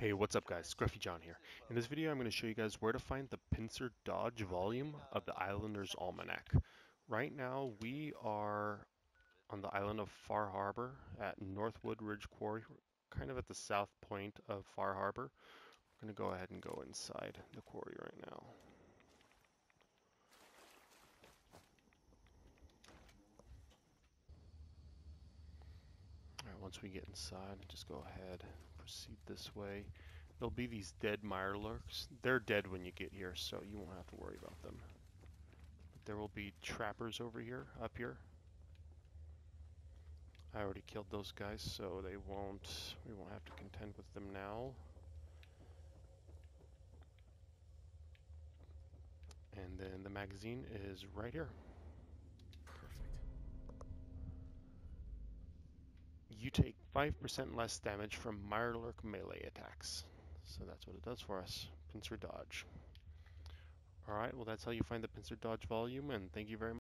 Hey, what's up guys? Scruffy John here. In this video I'm going to show you guys where to find the pincer dodge volume of the Islander's Almanac. Right now we are on the island of Far Harbor at Northwood Ridge Quarry, kind of at the south point of Far Harbor. I'm going to go ahead and go inside the quarry right now. Alright, once we get inside, just go ahead proceed this way. There'll be these dead mire mirelurks. They're dead when you get here, so you won't have to worry about them. But there will be trappers over here, up here. I already killed those guys, so they won't, we won't have to contend with them now. And then the magazine is right here. 5% less damage from Mirelurk melee attacks. So that's what it does for us. Pincer Dodge. Alright, well that's how you find the Pincer Dodge volume, and thank you very much.